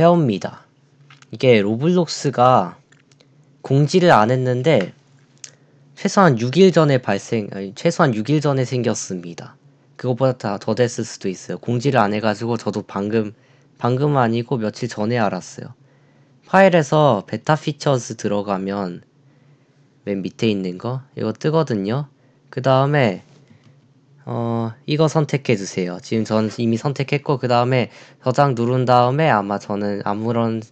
회원입니다. 이게 로블록스가 공지를 안 했는데 최소한 6일 전에 발생, 아니, 최소한 6일 전에 생겼습니다. 그것보다 더 됐을 수도 있어요. 공지를 안 해가지고 저도 방금, 방금은 아니고 며칠 전에 알았어요. 파일에서 Beta Features 들어가면 맨 밑에 있는 거 이거 뜨거든요. 그 다음에 어 이거 선택해 주세요. 지금 전 이미 선택했고 그 다음에 저장 누른 다음에 아마 저는 아무런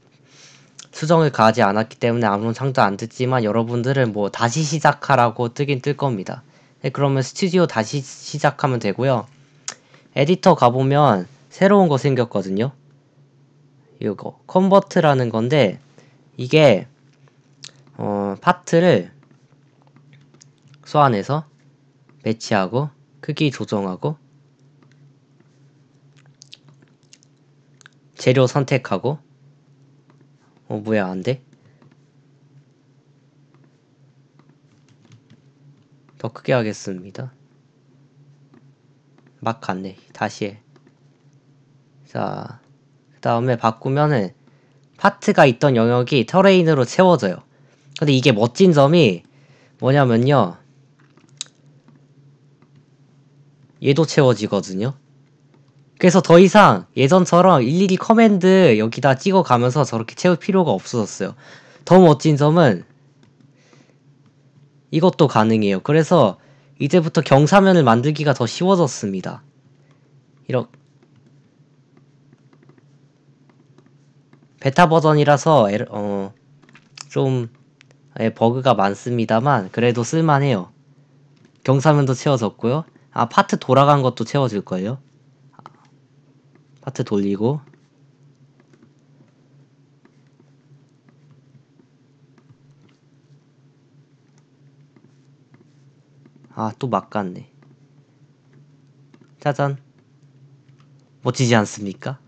수정을 가하지 않았기 때문에 아무런 창도 안 뜨지만 여러분들은 뭐 다시 시작하라고 뜨긴 뜰 겁니다. 네, 그러면 스튜디오 다시 시작하면 되고요. 에디터 가보면 새로운 거 생겼거든요. 이거 Convert라는 건데 이게 어, 파트를 소환해서 배치하고 크기 조정하고 재료 선택하고 어 뭐야 안돼? 더 크게 하겠습니다 막 갔네 다시 해 자, 그 다음에 바꾸면은 파트가 있던 영역이 터레인으로 채워져요. 근데 이게 멋진 점이 뭐냐면요. 얘도 채워지거든요. 그래서 더 이상 예전처럼 일일이 커맨드 여기다 찍어가면서 저렇게 채울 필요가 없어졌어요. 더 멋진 점은 이것도 가능해요. 그래서 이제부터 경사면을 만들기가 더 쉬워졌습니다. 이렇게 베타 버전이라서 어, 좀 예, 버그가 많습니다만 그래도 쓸만해요. 경사면도 채워졌고요. 아 파트 돌아간 것도 채워질 거예요. 파트 돌리고 아 또 막 갔네. 짜잔. 멋지지 않습니까?